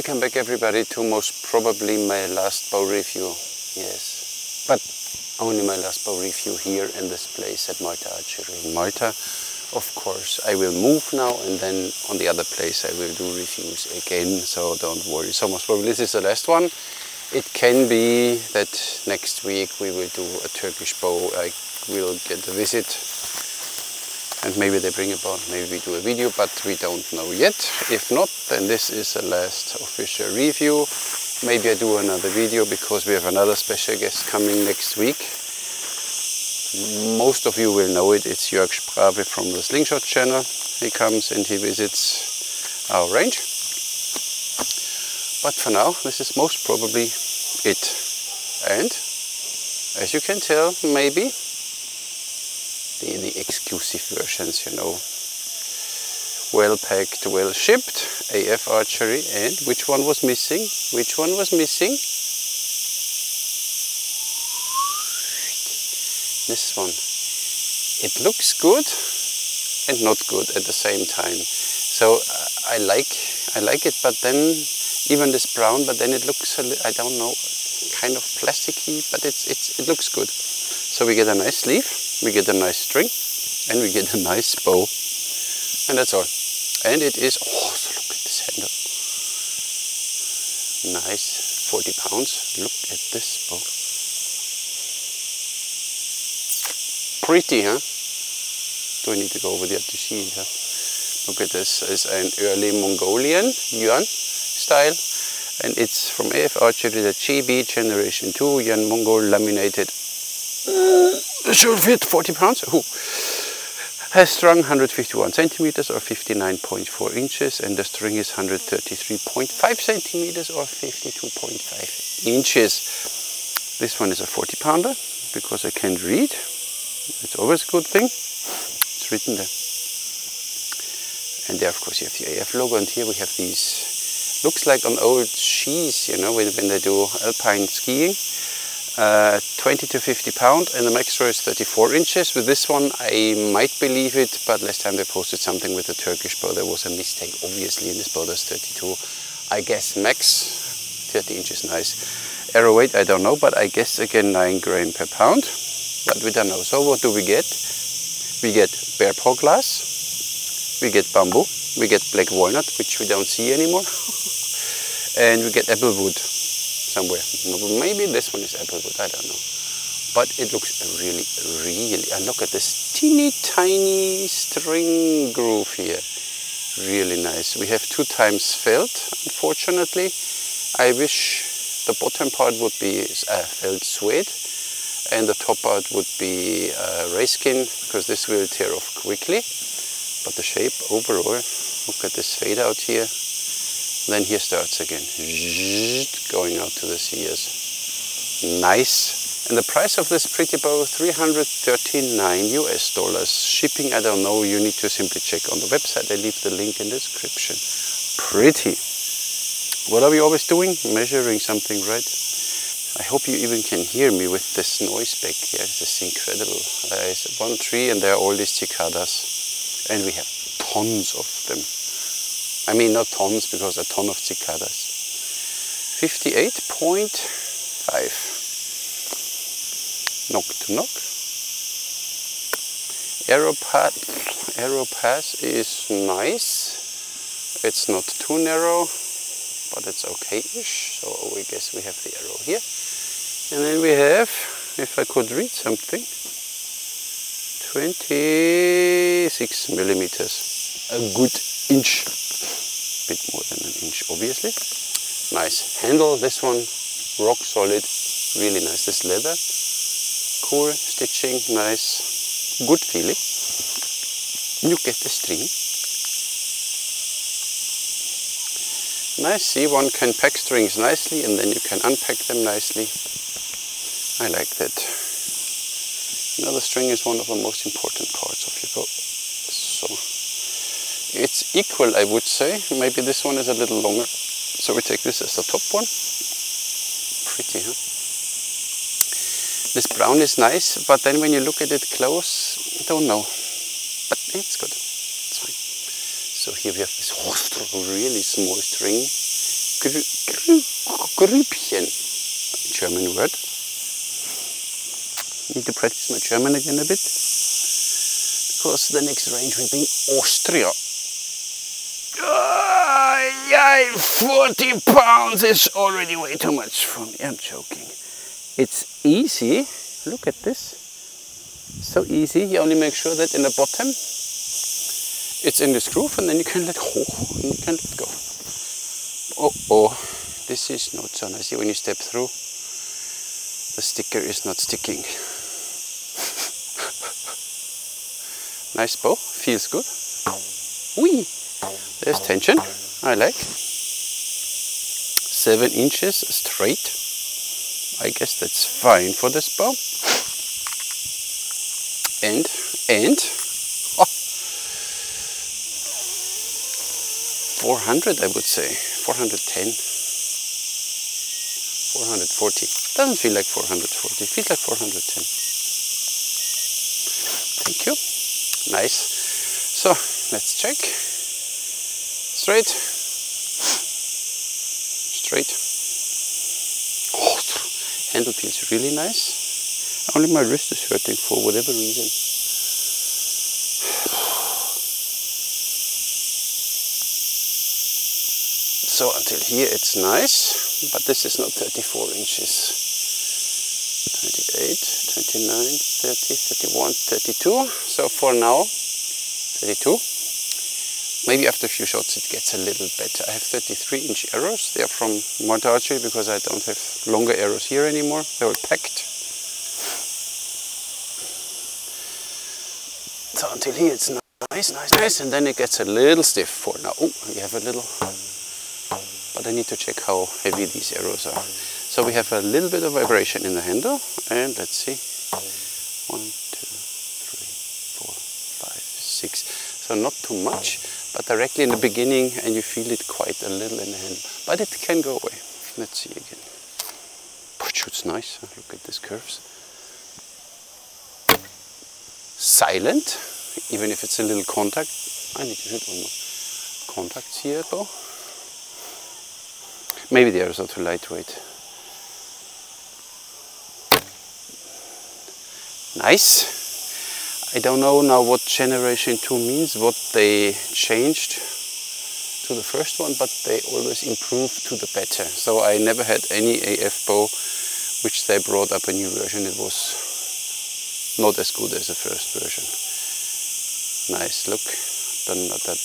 Welcome back everybody to most probably my last bow review. Yes, but only my last bow review here in this place at Malta Archery in Malta. Of course, I will move now and then on the other place I will do reviews again, so don't worry. So most probably this is the last one. It can be that next week we will do a Turkish bow. I will get a visit and maybe they bring about, maybe we do a video, but we don't know yet. If not, then this is the last official review. Maybe I do another video because we have another special guest coming next week. Most of you will know it, it's Jörg Sprave from the Slingshot channel. He comes and he visits our range. But for now, this is most probably it. And as you can tell, maybe the, the exclusive versions, you know. Well packed, well shipped, AF archery, and which one was missing? Which one was missing? This one. It looks good and not good at the same time. So I like I like it, but then even this brown, but then it looks a I don't know, kind of plasticky, but it's it's it looks good. So we get a nice sleeve we get a nice string and we get a nice bow. And that's all. And it is oh so look at this handle. Nice 40 pounds. Look at this bow. Pretty huh? Do I need to go over there to see it huh? look at this. Is an early Mongolian yuan style. And it's from AF Archery the Jebe generation 2 Yuan Mongol laminated should fit 40 pounds. Has strung 151 centimeters or 59.4 inches and the string is 133.5 centimeters or 52.5 inches. This one is a 40 pounder because I can't read. It's always a good thing. It's written there. And there of course you have the AF logo and here we have these, looks like on old skis, you know, when, when they do alpine skiing uh, 20 to 50 pound and the max throw is 34 inches. With this one I might believe it, but last time they posted something with the Turkish bow there was a mistake. Obviously in this bow there's 32. I guess max 30 inches nice. Arrow weight I don't know, but I guess again 9 grain per pound. But we don't know. So what do we get? We get bear paw glass, we get bamboo, we get black walnut, which we don't see anymore, and we get apple wood somewhere. Maybe this one is applewood, I don't know. But it looks really, really, and look at this teeny tiny string groove here. Really nice. We have two times felt, unfortunately. I wish the bottom part would be uh, felt suede and the top part would be uh, rayskin because this will tear off quickly. But the shape overall, look at this fade out here. Then here starts again, going out to the ears. Nice. And the price of this pretty bow, 339 US dollars. Shipping, I don't know, you need to simply check on the website. I leave the link in the description. Pretty. What are we always doing? Measuring something, right? I hope you even can hear me with this noise back here. This is incredible. There's one tree and there are all these cicadas. And we have tons of them. I mean not tons because a ton of cicadas. 58.5. Knock to knock. Arrow path, arrow pass is nice. It's not too narrow, but it's okay-ish. So I guess we have the arrow here. And then we have, if I could read something, 26 millimeters. A good inch a bit more than an inch obviously. Nice handle, this one rock solid, really nice. This leather, cool stitching, nice, good feeling. you get the string. Nice, see one can pack strings nicely and then you can unpack them nicely. I like that. Know, the string is one of the most important parts of your bow. So it's equal, I would say. Maybe this one is a little longer. So we take this as the top one. Pretty, huh? This brown is nice, but then when you look at it close, I don't know. But it's good. It's fine. So here we have this really small string. Grübchen. German word. Need to practice my German again a bit. Because the next range will be Austria. Yay, 40 pounds is already way too much for me. I'm joking. It's easy. Look at this. So easy. You only make sure that in the bottom it's in this groove and then you can let go and you can let go. Oh, oh, this is not so nice. See when you step through, the sticker is not sticking. nice bow, feels good. Wee! There's tension, I like. Seven inches straight. I guess that's fine for this bow. And, and, oh, 400 I would say, 410, 440. Doesn't feel like 440, feels like 410. Thank you. Nice. So, let's check. Straight. Straight. Oh, handle feels really nice. Only my wrist is hurting for whatever reason. So until here it's nice, but this is not 34 inches. 28, 29, 30, 31, 32. So for now, 32. Maybe after a few shots it gets a little better. I have 33 inch arrows. They are from Mount Archery because I don't have longer arrows here anymore. They're all packed. So until here it's nice, nice, nice. And then it gets a little stiff for now. Oh, we have a little, but I need to check how heavy these arrows are. So we have a little bit of vibration in the handle. And let's see. One, two, three, four, five, six. So not too much but directly in the beginning and you feel it quite a little in the hand. But it can go away. Let's see again. It's nice. Look at these curves. Silent, even if it's a little contact. I need to hit one more. Contacts here though. Maybe the arrows are too lightweight. Nice. I don't know now what generation 2 means, what they changed to the first one, but they always improve to the better. So I never had any AF bow which they brought up a new version. It was not as good as the first version. Nice look, but not that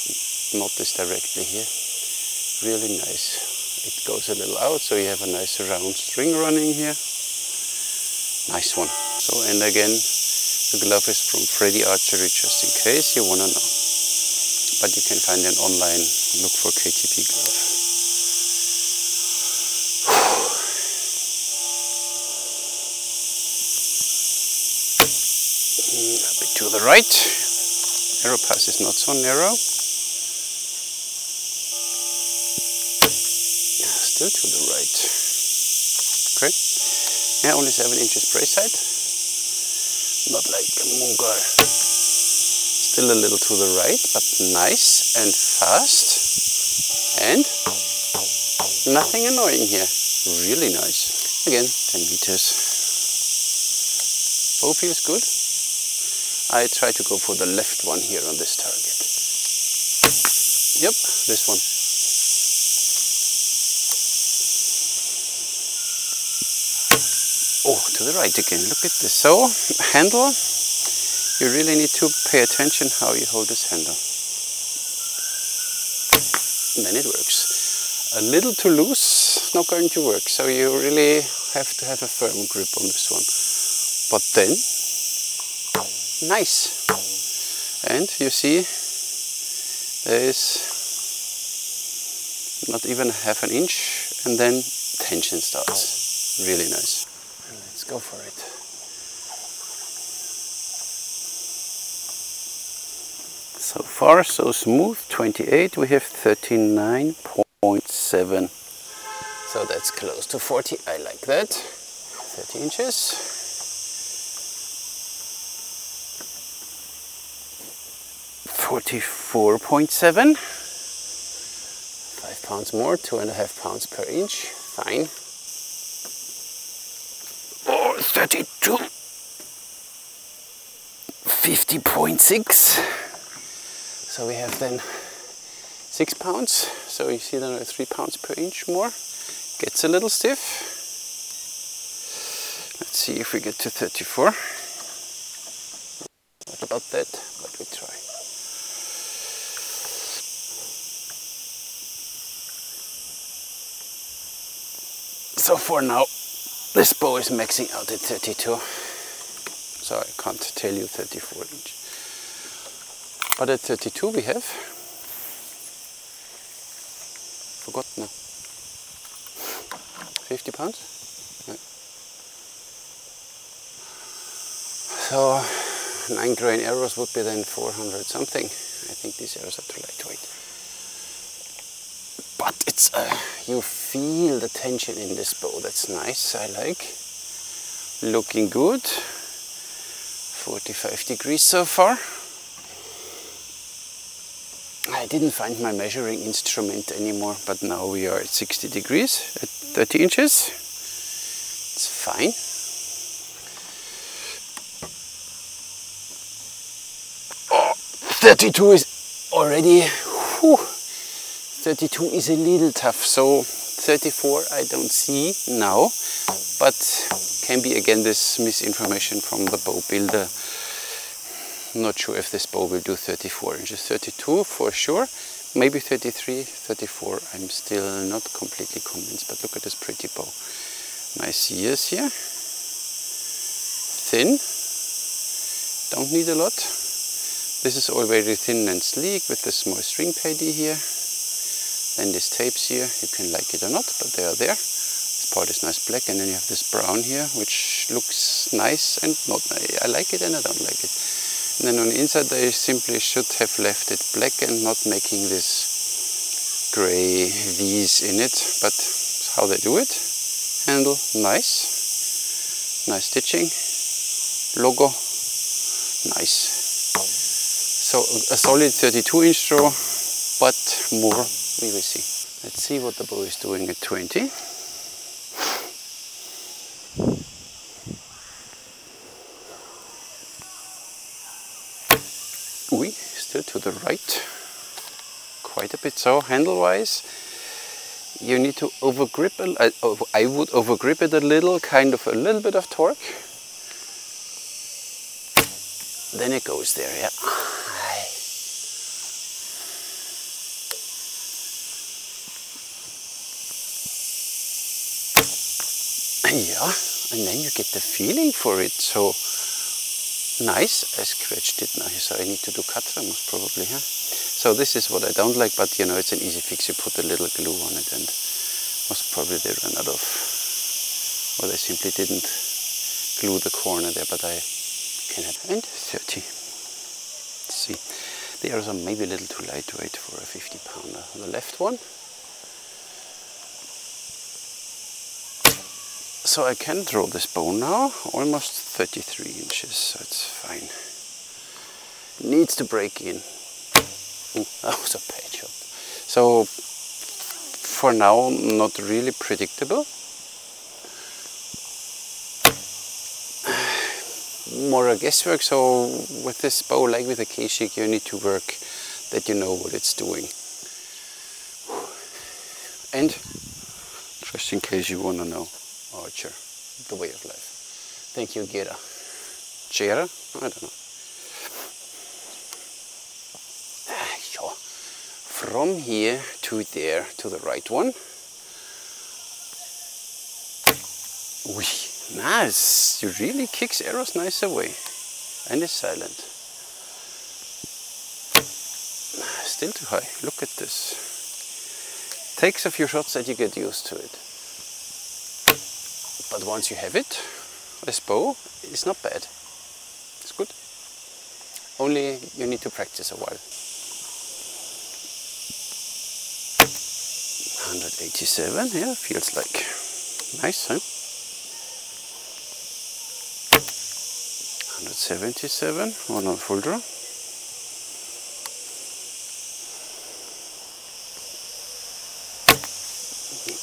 not this directly here. Really nice. It goes a little out, so you have a nice round string running here. Nice one. So and again the glove is from Freddy Archery, just in case you want to know. But you can find it online. Look for KTP glove. Hmm, a bit to the right. Arrow pass is not so narrow. Still to the right. Okay. Yeah, only 7 inches brace height not like Mungar. Still a little to the right, but nice and fast. And nothing annoying here. Really nice. Again, 10 meters. Bow feels good. I try to go for the left one here on this target. Yep, this one. Oh, to the right again. Look at this. So, handle, you really need to pay attention how you hold this handle. And then it works. A little too loose, not going to work. So you really have to have a firm grip on this one. But then, nice. And you see, there is not even half an inch and then tension starts. Really nice. Go for it. So far so smooth, 28, we have 39.7. So that's close to 40, I like that. 30 inches. Forty-four point seven. Five pounds more, two and a half pounds per inch. Fine. Oh, 32. 50.6. So we have then six pounds. So you see then three pounds per inch more. Gets a little stiff. Let's see if we get to 34. What about that? But we try. So for now, this bow is maxing out at 32. So I can't tell you 34 inch. But at 32 we have forgotten now. 50 pounds? So 9 grain arrows would be then 400 something. I think these arrows are too lightweight. But it's uh, you feel the tension in this bow. That's nice. I like. Looking good. 45 degrees so far. I didn't find my measuring instrument anymore, but now we are at 60 degrees at 30 inches. It's fine. Oh, 32 is already, whew, 32 is a little tough, so 34 I don't see now, but can be again this misinformation from the bow builder not sure if this bow will do 34 inches. 32 for sure, maybe 33, 34. I'm still not completely convinced, but look at this pretty bow. Nice ears here. Thin, don't need a lot. This is all very thin and sleek with the small string paddy here. Then these tapes here, you can like it or not, but they are there. This part is nice black and then you have this brown here, which looks nice and not. I like it and I don't like it. And then on the inside they simply should have left it black and not making this gray V's in it, but how they do it. Handle, nice. Nice stitching. Logo, nice. So a solid 32 inch draw, but more we will see. Let's see what the bow is doing at 20. Oui, still to the right. Quite a bit so. Handle wise, you need to uh, over grip. A, I would over grip it a little, kind of a little bit of torque. Then it goes there, yeah. Yeah, and then you get the feeling for it. So nice. I scratched it now, so I need to do katra most probably. Huh? So this is what I don't like, but you know, it's an easy fix. You put a little glue on it and most probably they ran out of, or they simply didn't glue the corner there, but I can have, and 30. Let's see. The arrows are maybe a little too lightweight for a 50 pounder. The left one. So I can draw this bow now, almost 33 inches, so it's fine. Needs to break in. Ooh, mm, that was a bad shot. So for now, not really predictable. More a guesswork, so with this bow, like with a K-Shik, you need to work that you know what it's doing. And just in case you want to know, Archer, the way of life. Thank you, Gera. Gera? I don't know. Ah, so, from here to there to the right one. Nice. You really kicks arrows nice away. And is silent. still too high. Look at this. Takes a few shots that you get used to it. But once you have it, this bow is not bad. It's good. Only you need to practice a while. 187, yeah, feels like nice, huh? 177, one on full draw.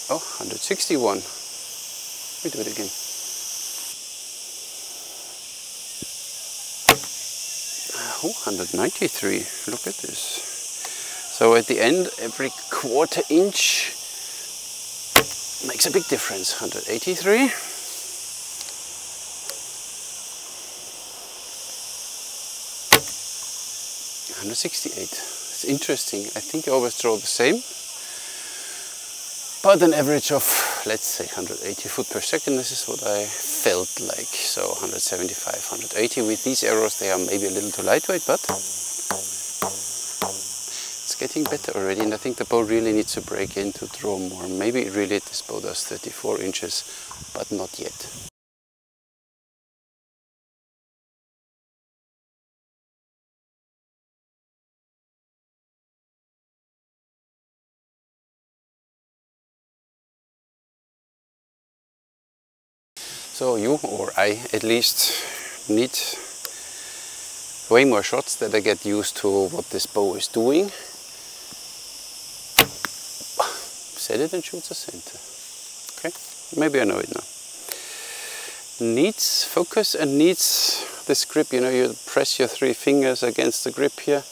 Oh, 161. We do it again. Oh, 193. Look at this. So at the end, every quarter inch makes a big difference. 183. Hundred sixty-eight. It's interesting. I think I always draw the same, but an average of let's say 180 foot per second. This is what I felt like. So 175, 180. With these arrows, they are maybe a little too lightweight, but it's getting better already. And I think the bow really needs to break in to draw more. Maybe really this bow does 34 inches, but not yet. So you or I at least need way more shots that I get used to what this bow is doing. Set it and shoot the center. Okay, maybe I know it now. Needs focus and needs this grip. You know, you press your three fingers against the grip here.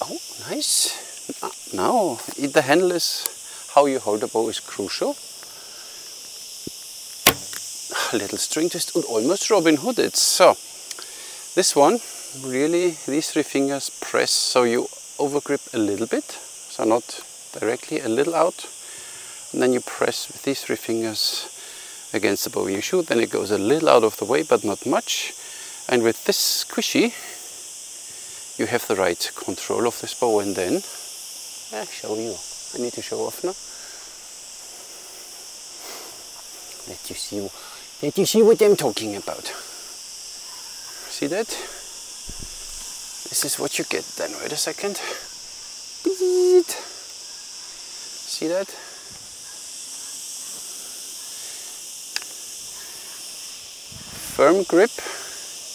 Oh, nice. Now, the handle is how you hold the bow is crucial little string twist and almost Robin Hooded. So this one really these three fingers press so you overgrip a little bit so not directly a little out. And then you press with these three fingers against the bow you shoot then it goes a little out of the way but not much. And with this squishy you have the right control of this bow and then I show you. I need to show off now. Let you see did you see what I'm talking about? See that? This is what you get then. Wait a second. See that? Firm grip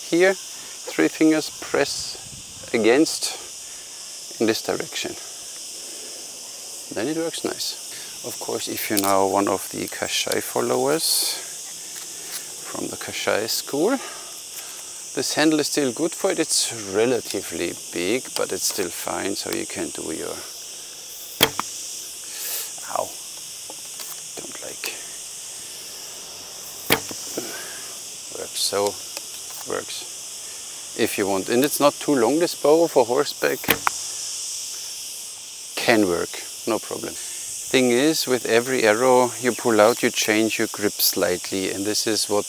here, three fingers press against in this direction. Then it works nice. Of course, if you're now one of the Kassai followers, from the Kassai school. This handle is still good for it. It's relatively big, but it's still fine, so you can do your... Ow. Don't like... Works, so works. If you want. And it's not too long, this bow for horseback. Can work, no problem thing is with every arrow you pull out you change your grip slightly and this is what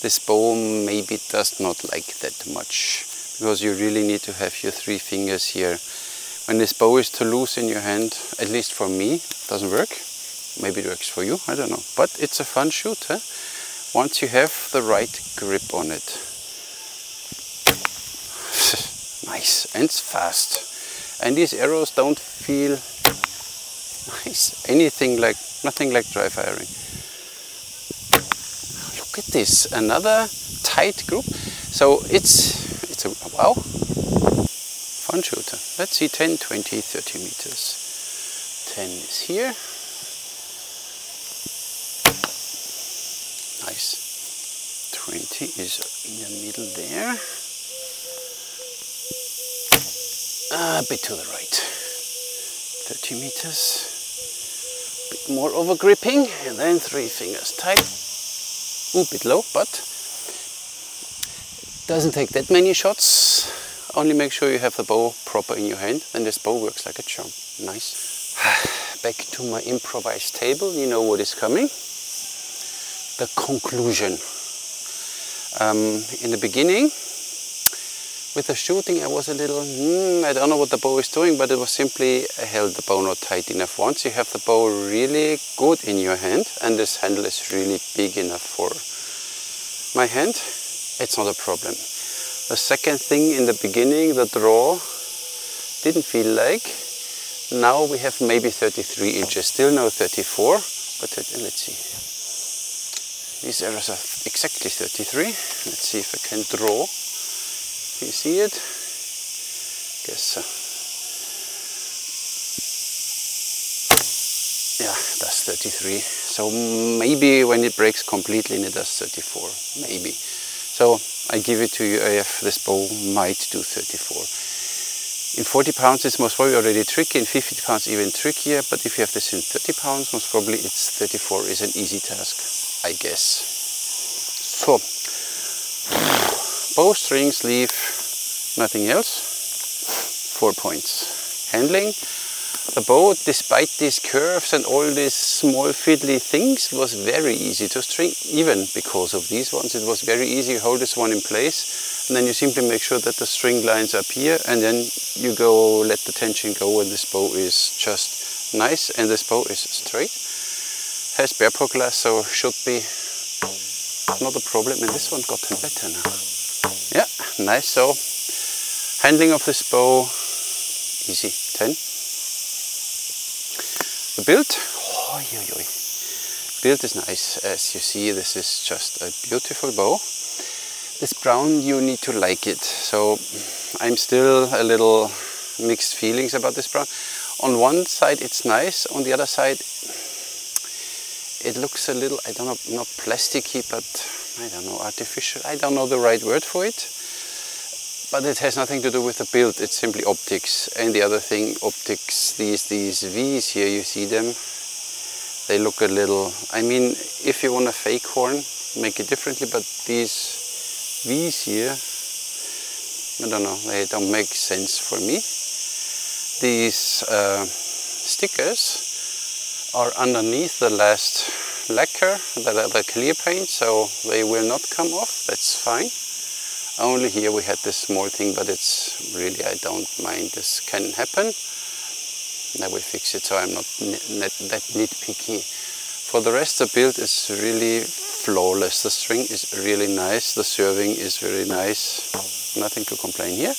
this bow maybe does not like that much because you really need to have your three fingers here. When this bow is too loose in your hand at least for me it doesn't work. Maybe it works for you I don't know. But it's a fun shoot huh? once you have the right grip on it. Nice and fast. And these arrows don't feel nice. Anything like, nothing like dry firing. Look at this, another tight group. So it's, it's a, wow, fun shooter. Let's see, 10, 20, 30 meters. 10 is here. Nice. 20 is in the middle there. A bit to the right. 30 meters bit more over gripping and then three fingers tight. A bit low but doesn't take that many shots. Only make sure you have the bow proper in your hand then this bow works like a charm. Nice. Back to my improvised table. You know what is coming. The conclusion. Um, in the beginning with the shooting I was a little, hmm, I don't know what the bow is doing, but it was simply I held the bow not tight enough. Once you have the bow really good in your hand, and this handle is really big enough for my hand, it's not a problem. The second thing in the beginning, the draw didn't feel like. Now we have maybe 33 inches, still no 34, but let's see. These arrows are exactly 33. Let's see if I can draw. Can you see it? Guess so. Yeah, that's 33. So maybe when it breaks completely it does 34, maybe. So I give it to you if this bow might do 34. In 40 pounds it's most probably already tricky, in 50 pounds even trickier, but if you have this in 30 pounds, most probably it's 34 is an easy task, I guess. So, bow string sleeve, nothing else, four points. Handling, the bow, despite these curves and all these small fiddly things, was very easy to string, even because of these ones. It was very easy. to hold this one in place, and then you simply make sure that the string lines up here, and then you go let the tension go, and this bow is just nice, and this bow is straight. Has bearpaw glass, so should be not a problem. And this one gotten better now. Nice. So handling of this bow, easy, 10. The build, oh, oi, oi. build is nice. As you see, this is just a beautiful bow. This brown, you need to like it. So I'm still a little mixed feelings about this brown. On one side it's nice, on the other side it looks a little, I don't know, not plasticky, but I don't know, artificial. I don't know the right word for it. But it has nothing to do with the build, it's simply optics. And the other thing, optics, these, these V's here, you see them? They look a little, I mean, if you want a fake horn, make it differently, but these V's here, I don't know, they don't make sense for me. These uh, stickers are underneath the last lacquer, the, the clear paint, so they will not come off, that's fine. Only here we had this small thing, but it's really, I don't mind. This can happen. I will fix it so I'm not that nitpicky. For the rest, the build is really flawless. The string is really nice. The serving is very nice. Nothing to complain here.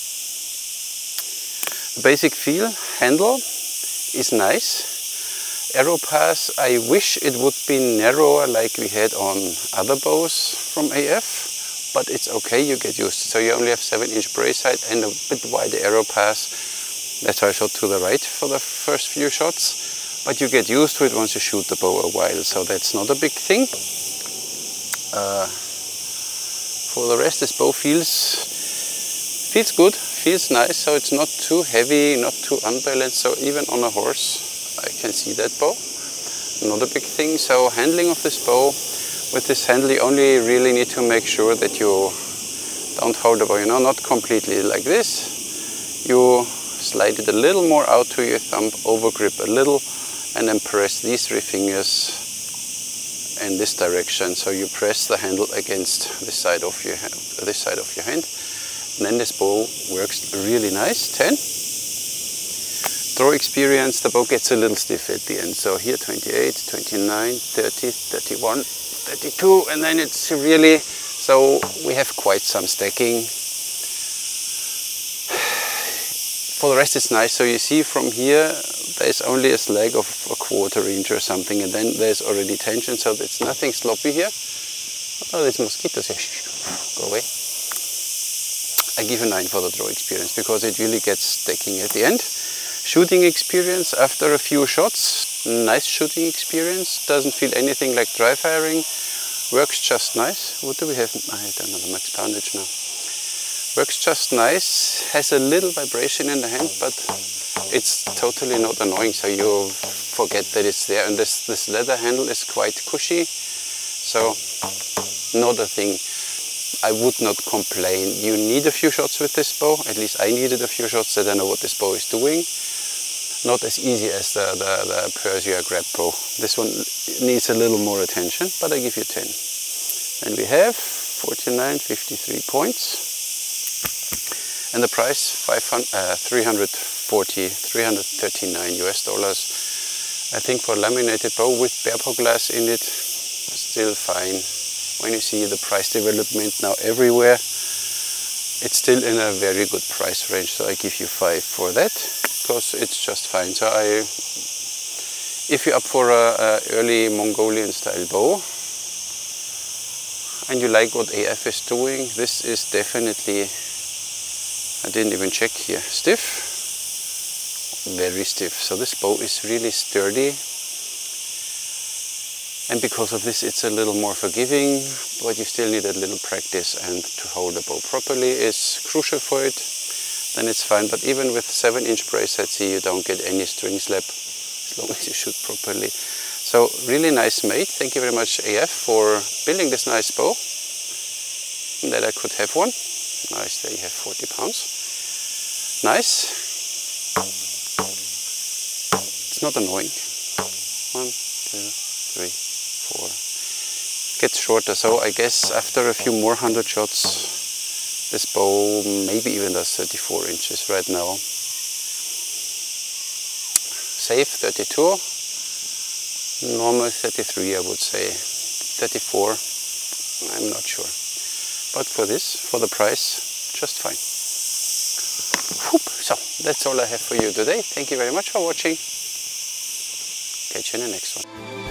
The basic feel, handle is nice. Arrow pass, I wish it would be narrower like we had on other bows from AF but it's okay, you get used to it. So you only have 7 inch brace height and a bit wider arrow pass. That's why I shot to the right for the first few shots. But you get used to it once you shoot the bow a while, so that's not a big thing. Uh, for the rest, this bow feels feels good, feels nice, so it's not too heavy, not too unbalanced. So even on a horse, I can see that bow. Not a big thing. So handling of this bow, with this handle you only really need to make sure that you don't hold the bow, you know, not completely like this. You slide it a little more out to your thumb, over grip a little, and then press these three fingers in this direction. So you press the handle against this side of your hand, this side of your hand. And then this bow works really nice. 10. Throw experience, the bow gets a little stiff at the end. So here 28, 29, 30, 31, 32 and then it's really so we have quite some stacking. For the rest it's nice. So you see from here there's only a slag of a quarter inch or something and then there's already tension so it's nothing sloppy here. Oh there's mosquitoes. Here go away. I give a 9 for the draw experience because it really gets stacking at the end. Shooting experience after a few shots nice shooting experience. Doesn't feel anything like dry firing. Works just nice. What do we have? I don't know the max poundage now. Works just nice. Has a little vibration in the hand, but it's totally not annoying. So you forget that it's there. And this this leather handle is quite cushy. So not a thing. I would not complain. You need a few shots with this bow. At least I needed a few shots that I know what this bow is doing not as easy as the, the, the Persia grab Pro. This one needs a little more attention, but I give you 10. And we have 49, 53 points. And the price, 500, uh, 340, 339 US dollars. I think for laminated bow with bearpaw glass in it, still fine. When you see the price development now everywhere, it's still in a very good price range. So I give you five for that because it's just fine. So I, if you're up for a, a early Mongolian style bow, and you like what AF is doing, this is definitely, I didn't even check here, stiff, very stiff. So this bow is really sturdy. And because of this, it's a little more forgiving, but you still need a little practice and to hold the bow properly is crucial for it. Then it's fine, but even with 7 inch brace head, see you don't get any string slap as long as you shoot properly. So really nice mate. Thank you very much AF for building this nice bow. That I could have one. Nice, there you have 40 pounds. Nice. It's not annoying. One, two, three, four. Gets shorter, so I guess after a few more hundred shots, this bow maybe even does 34 inches right now. Safe 32 normal 33 I would say. 34 I'm not sure. But for this for the price just fine. So that's all I have for you today. Thank you very much for watching. Catch you in the next one